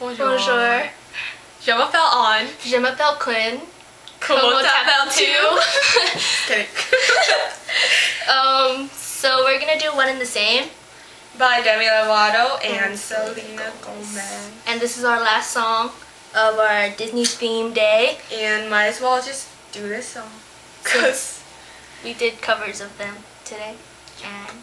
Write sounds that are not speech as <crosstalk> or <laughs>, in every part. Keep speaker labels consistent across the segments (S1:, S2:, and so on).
S1: Bonjour.
S2: Bonjour.
S1: Je m'appelle Anne.
S2: Je m'appelle Quinn.
S1: Comment t'appelles-tu? <laughs> <laughs>
S2: Um, so we're gonna do one and the same,
S1: By Demi Lovato and Selena Gomez.
S2: and this is our last song of our Disney theme day.
S1: And might as well just do this song. Cause <laughs>
S2: We did covers of them today, and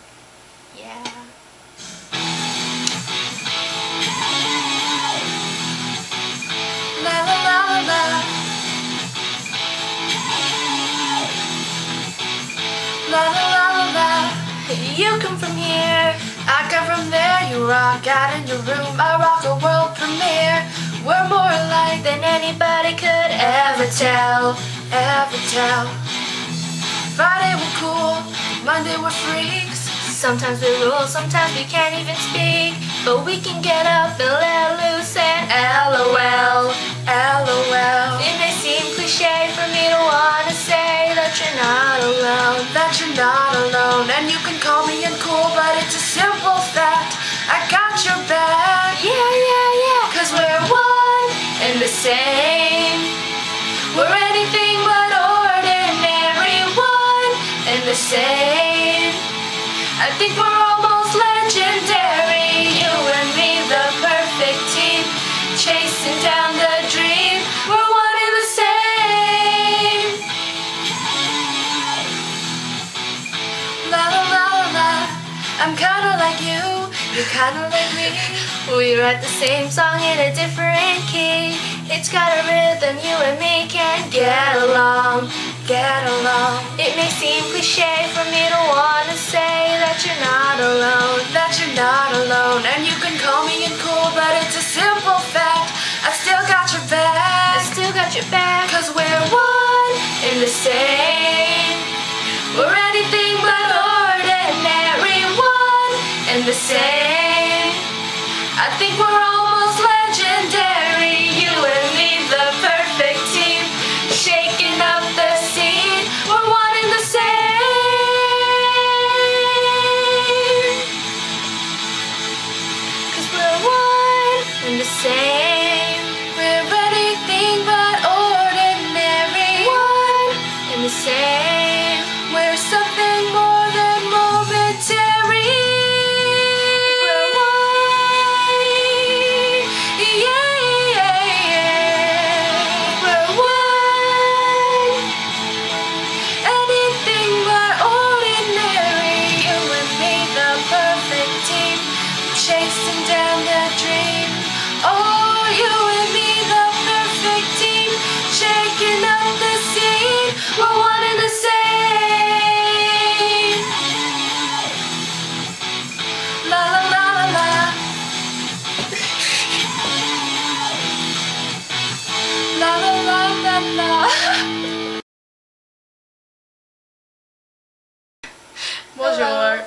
S2: You come from here, I come from there. You rock out in your room, I rock a world premiere. We're more alike than anybody could ever tell, ever tell. Friday we're cool, Monday we're freaks. Sometimes we rule, sometimes we can't even speak. But we can get up and let loose and LOL, LOL. It may seem cliche for me to wanna say that you're not alone, that you're not alone. And you it's a simple fact. I got your back. Yeah, yeah, yeah. Cause we're one and the same. We're anything but ordinary, one and the same. I think we're almost legendary, you and me, the I'm kinda like you, you're kinda like me. We write the same song in a different key. It's got a rhythm, you and me can get along, get along. It may seem cliche for me to wanna say that you're not alone, that you're not alone. And you can call me uncool, but it's a simple fact. I still got your back. I still got your back. Cause we're one and the same. Think we're almost legendary, you and me, the perfect team, shaking up the scene. We're one and the same. Cause we're one and the same.
S1: Bonjour.